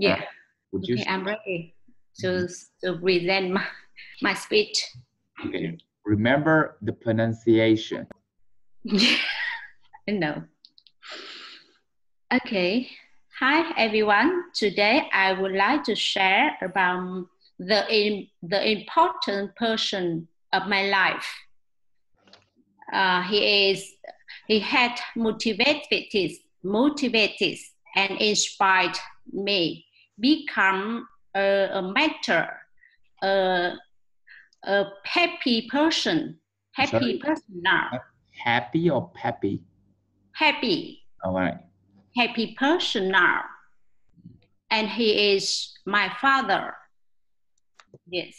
Yeah. Would you Okay, I'm ready to, to present my, my speech. okay. remember the pronunciation? no. Okay. Hi everyone. Today I would like to share about the in, the important person of my life. Uh, he is he had motivated motivated and inspired me become a, a mentor, a, a happy person, happy Sorry? person now, Happy or happy? happy, All right. happy person now. And he is my father. Yes.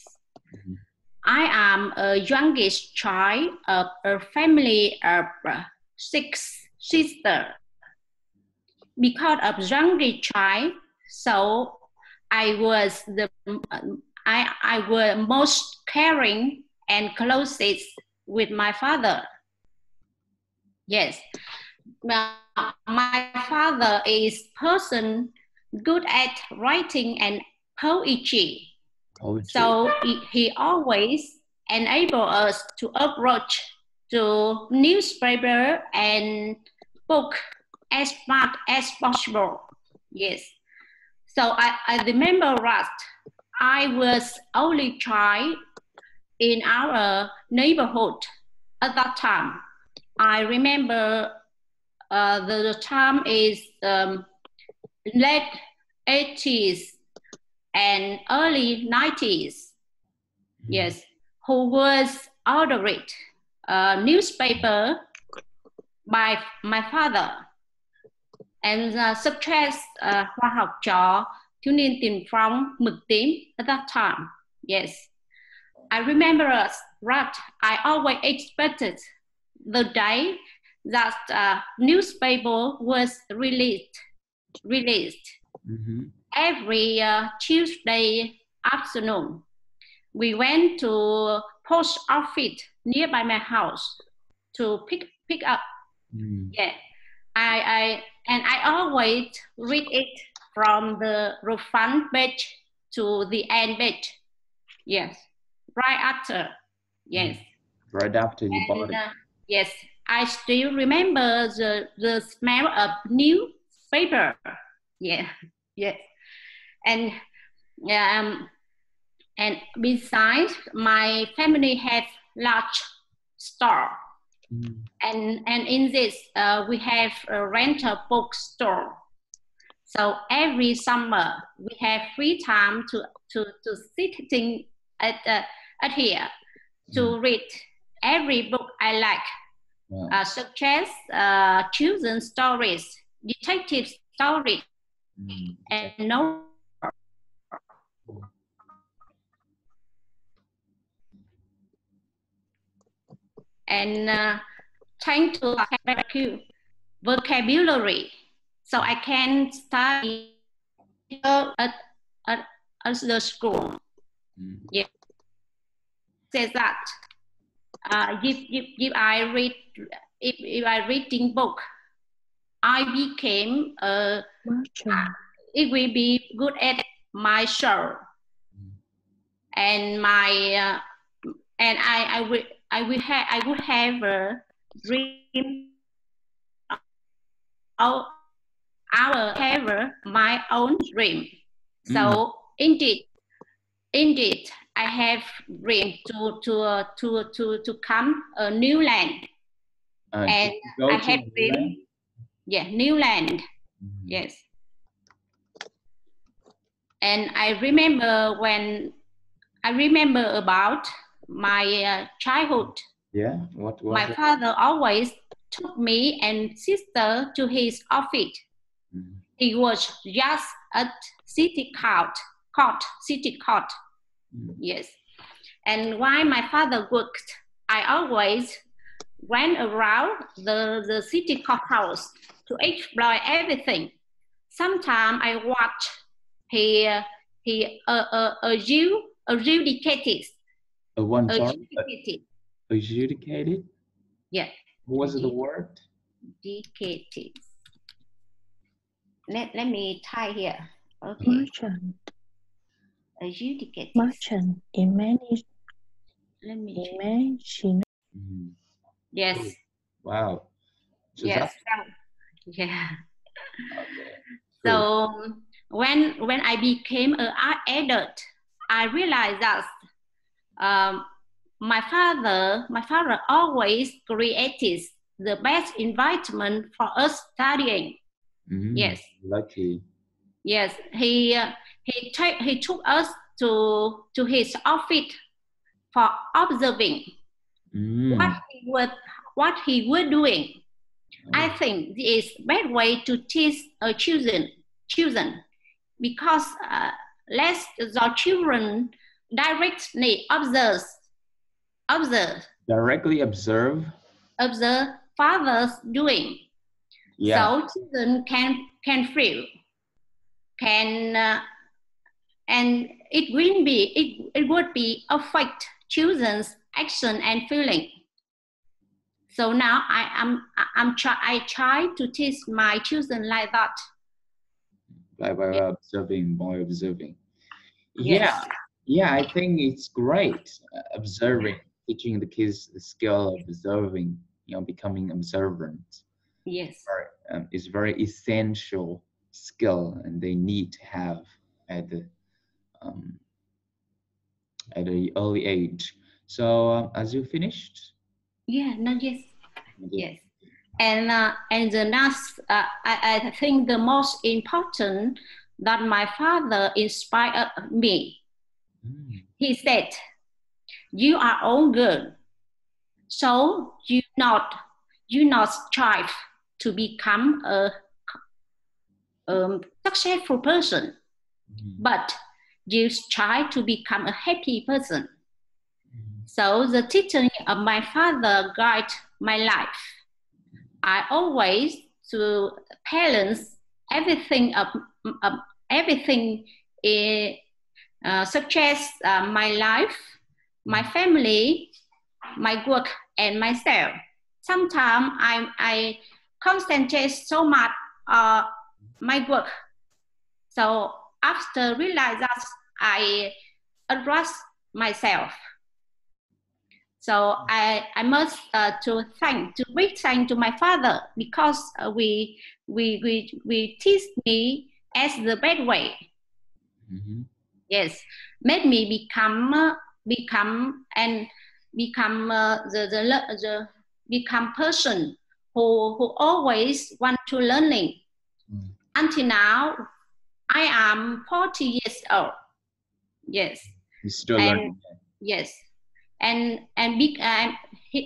Mhm. I am a youngest child of a family of uh, six sisters. Because of youngest child, so I was the I I was most caring and closest with my father. Yes, my father is person good at writing and poetry. Poetry. So he, he always enable us to approach to newspaper and book as much as possible. Yes. So I, I remember that I was only child in our neighborhood at that time. I remember uh, the, the time is um, late 80s and early 90s. Yes, who was ordered a newspaper by my father and uh, such as uh, khoa học trò thiếu niên tiền phong mực tím at that time. Yes, I remember that I always expected the day that uh, newspaper was released. Released Mhm. every uh, Tuesday afternoon. We went to post office nearby my house to pick pick up. Mm. Yeah, I I and I always read it from the front page to the end page. Yes, right after. Yes. Right after you bought it. uh, yes, I still remember the, the smell of newspaper. Yeah, yes. And um, and besides, my family has large store. Mm. And, and in this, uh, we have a rental bookstore. So every summer, we have free time to, to, to sitting at, uh, at here to read every book I like, Wow. uh, such as uh, children's stories, detective stories, Mm. and no. And uh, trying to vocab- vocabulary, so I can study at, at, at the school. Mm. says that uh, if, if, if I read if, if I reading book, I became uh, it will be good at my show and my uh, and I I will I will have I would have a dream of our have my own dream. So indeed, indeed, I have dream to to uh, to to to come a new land. Uh, And did you go I have been Land? yeah new land. Mhm. Yes. And I remember when I remember about my uh, childhood. Yeah. What was My it? father always took me and sister to his office. Mhm. He was just at city court, court, city court. Mm. Yes. And while my father worked, I always went around the, the city courthouse to explore everything. Sometimes I watch he he uh, uh, adju- adjudicated, A one sorry. adjudicated, Adjudicated. yeah, What was the word? adjudicated. Let, let me type here. Okay. Merchant, Adjudicative. merchant, imagine, Let me check. imagine, Mhm. Yes. Wow. So Yes. that's- Yeah. okay. So when when I became an adult, I realized that um, my father my father always created the best environment for us studying. Mhm. Yes. Lucky. Yes, he uh, he ta- he took us to to his office for observing Mm. what he was what he was doing. I Oh, think this is best way to teach a children children because uh, let the children directly observe observe Directly observe. observe fathers doing Yeah. so children can can feel can uh, and it will be it, it would be affect children's action and feeling so now i am i'm try i try to teach my children like that by, by observing, by observing. Yes. Yeah, yeah, I think it's great uh, observing, teaching the kids the skill of observing, you know, becoming observant. yes. Very, um, is very essential skill, and they need to have at the um, at an early age. So, um, as you finished, yeah no yes. Yes. And uh, and the last uh, I, I think the most important that my father inspired me he said you are all good. So you not you not strive to become a um, successful person mm, but you try to become a happy person. Mm, so the teaching of my father guide my life. I always to balance everything of, of everything is uh, such as uh, my life, my family, my work, and myself. Sometimes I, I concentrate so much on my work. So after realize that I address myself. So I, I must uh, to thank to big thank to my father because uh, we we we we teach me as the best way mhm. Yes. Made me become uh, become and become uh, the, the the become person who who always want to learning. Mm. until now i am 40 years old. Yes. You're still And- learning. yes. And and big uh,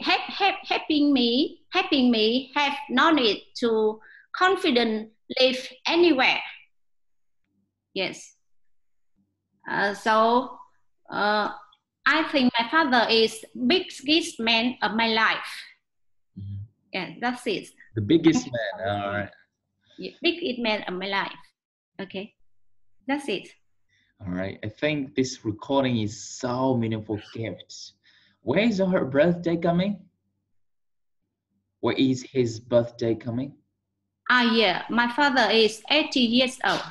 help, help, helping me helping me have knowledge to confident live anywhere. Yes uh, so uh, i think my father is biggest man of my life Mhm. yeah that's it The biggest man. All right. yeah, biggest man of my life okay that's it All right. I think this recording is so meaningful gift. Where is her birthday coming? Where is his birthday coming? ah yeah my father is 80 years old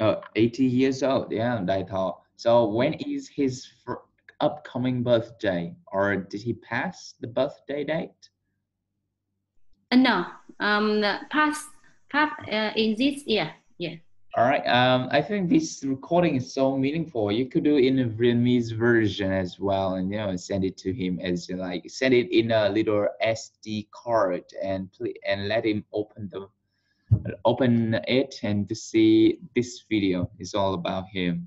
Oh, 80 years old. Yeah, Dai Thao. So when is his upcoming birthday? Or did he pass the birthday date? Uh, no, um, the past, past uh, in this year. Yeah. All right. Um, I think this recording is so meaningful. You could do in a Vietnamese version as well, and you know, send it to him as you like send it in a little SD card and and let him open the open it and to see this video is all about him.